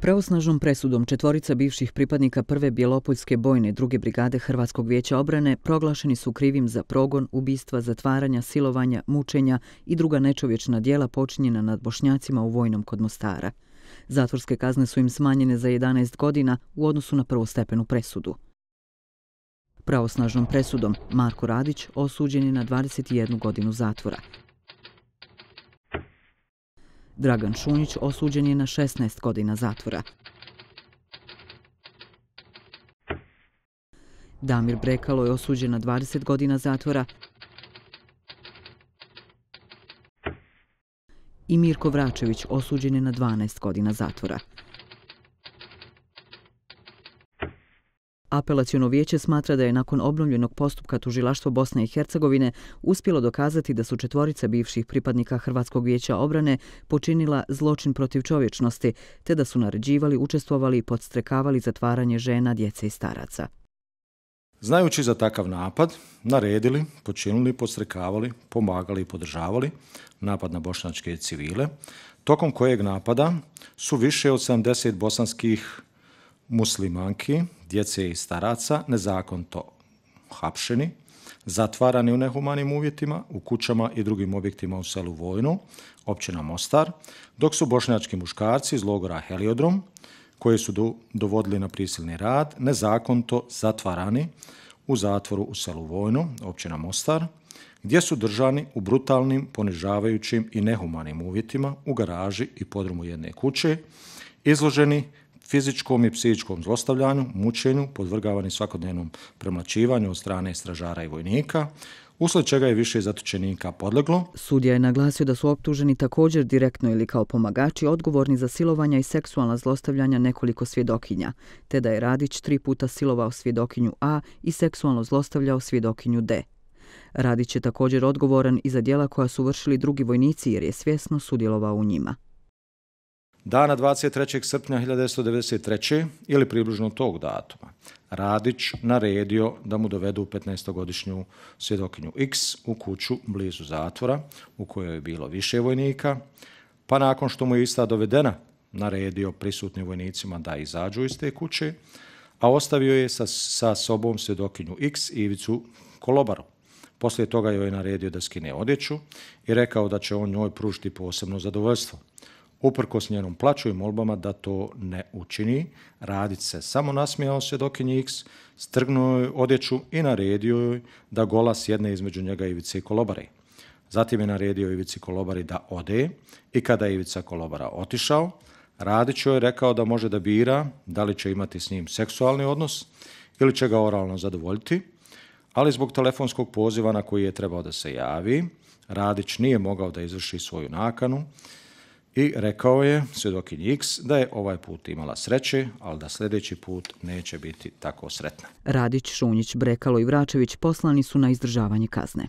Preosnažnom presudom četvorica bivših pripadnika prve Bjelopoljske bojne druge brigade Hrvatskog vijeća obrane proglašeni su krivim za progon, ubistva, zatvaranja, silovanja, mučenja i druga nečovječna dijela počinjena nad bošnjacima u vojnom kod Mostara. Zatvorske kazne su im smanjene za 11 godina u odnosu na prvostepenu presudu. Pravosnažnom presudom Marko Radić osuđen je na 21 godinu zatvora. Dragan Šunjić osuđen je na 16 godina zatvora. Damir Brekalo je osuđen na 20 godina zatvora i Mirko Vračević osuđen je na 12 godina zatvora. Apelacijono vijeće smatra da je nakon obnovljenog postupka tužilaštvo Bosne i Hercegovine uspjelo dokazati da su četvorica bivših pripadnika Hrvatskog vijeća obrane počinila zločin protiv čovječnosti, te da su naređivali, učestvovali i podstrekavali zatvaranje žena, djece i staraca. Znajući za takav napad, naredili, počinili, podstrekavali, pomagali i podržavali napad na bošnjačke civile, tokom kojeg napada su više od 70 bosanskih muslimanki, djece i staraca, nezakonto hapšeni, zatvarani u nehumanim uvjetima, u kućama i drugim objektima u selu Vojnu, općina Mostar, dok su bošnjački muškarci iz logora Heliodrom, koje su do, dovodili na prisilni rad, nezakonto zatvarani u zatvoru u selu Vojno, općina Mostar, gdje su držani u brutalnim, ponižavajućim i nehumanim uvjetima u garaži i podrumu jedne kuće, izloženi fizičkom i psihičkom zlostavljanju, mučenju, podvrgavani svakodnevnom premlačivanju od strane stražara i vojnika, usled čega je više zatočenika podleglo. Sudija je naglasio da su optuženi također direktno ili kao pomagači odgovorni za silovanja i seksualna zlostavljanja nekoliko svjedokinja, te da je Radić tri puta silovao svjedokinju A i seksualno zlostavljao svjedokinju D. Radić je također odgovoran i za dijela koja su vršili drugi vojnici jer je svjesno sudjelovao u njima. Dana 23. srpnja 1993. ili približno tog datuma, Radić naredio da mu dovedu 15-godišnju svjedokinju X u kuću blizu zatvora u kojoj je bilo više vojnika, pa nakon što mu je ista dovedena, naredio prisutnim vojnicima da izađu iz te kuće, a ostavio je sa, sa sobom svjedokinju X Ivicu Kolobaru. Poslije toga joj je naredio da skine odjeću i rekao da će on njoj pružiti posebno zadovoljstvo. Uprko s njenom plaću i molbama da to ne učini, Radić se samo nasmijao svjedokinji X, strgnuo joj odjeću i naredio joj da gola sjedne između njega Ivice i Kolobari. Zatim je naredio Ivici Kolobari da ode i kada je Ivica Kolobara otišao, Radić joj je rekao da može da bira da li će imati s njim seksualni odnos ili će ga oralno zadovoljiti, ali zbog telefonskog poziva na koji je trebao da se javi, Radić nije mogao da izvrši svoju nakanu I rekao je svjedokinji X da je ovaj put imala sreće, ali da sljedeći put neće biti tako sretna. Radić, Šunjić, Brekalo i Vračević poslani su na izdržavanje kazne.